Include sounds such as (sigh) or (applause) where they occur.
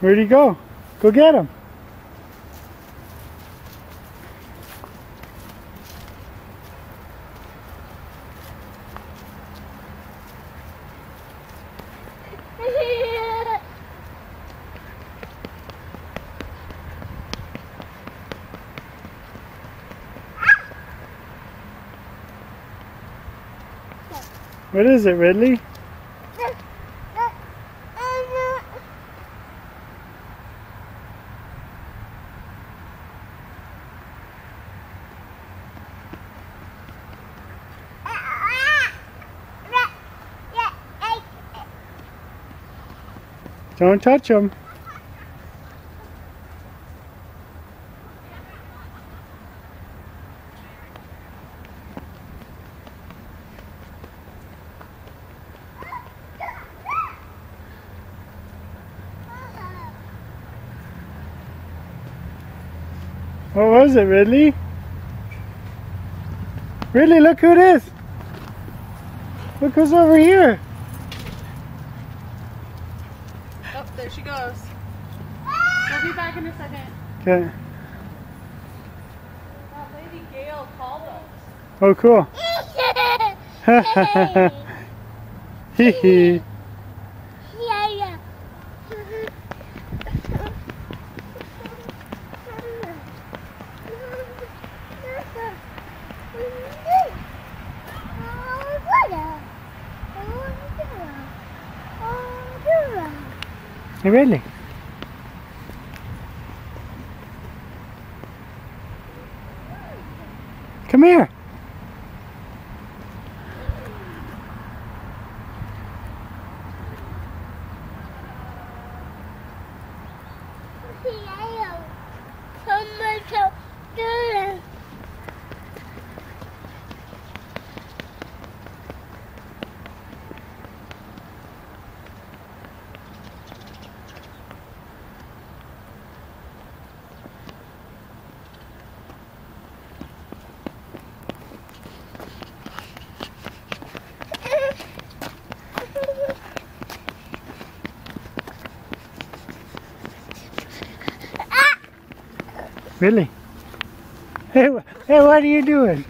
Where'd he go? Go get him. What is it, Ridley? Don't touch them. What was it, Ridley? Ridley, look who it is. Look who's over here. Oh, there she goes. Ah! We'll be back in a second. Okay. That lady Gail called us. Oh, cool. (laughs) (laughs) Hee hee. Yeah, yeah. Ridley. Come here. Ridley. Hey, hey, what are you doing?